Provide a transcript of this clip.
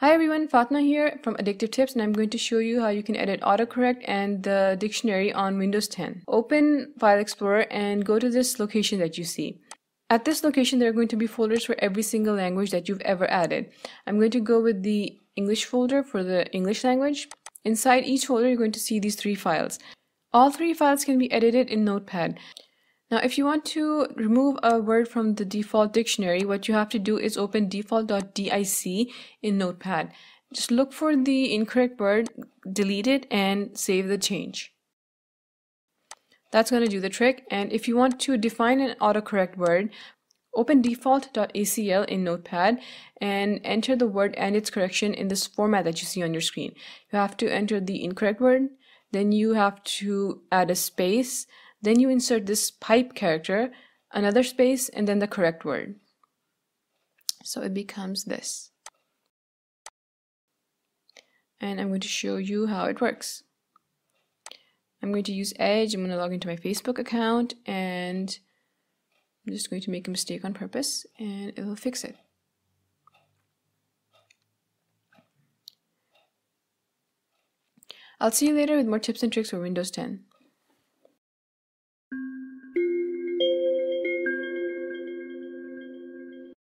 Hi everyone, Fatma here from Addictive Tips and I'm going to show you how you can edit autocorrect and the dictionary on Windows 10. Open File Explorer and go to this location that you see. At this location there are going to be folders for every single language that you've ever added. I'm going to go with the English folder for the English language. Inside each folder you're going to see these three files. All three files can be edited in Notepad. Now, if you want to remove a word from the default dictionary, what you have to do is open default.dic in Notepad. Just look for the incorrect word, delete it, and save the change. That's going to do the trick. And if you want to define an autocorrect word, open default.acl in Notepad and enter the word and its correction in this format that you see on your screen. You have to enter the incorrect word, then you have to add a space, then you insert this pipe character, another space, and then the correct word. So it becomes this. And I'm going to show you how it works. I'm going to use Edge. I'm going to log into my Facebook account and I'm just going to make a mistake on purpose and it will fix it. I'll see you later with more tips and tricks for Windows 10.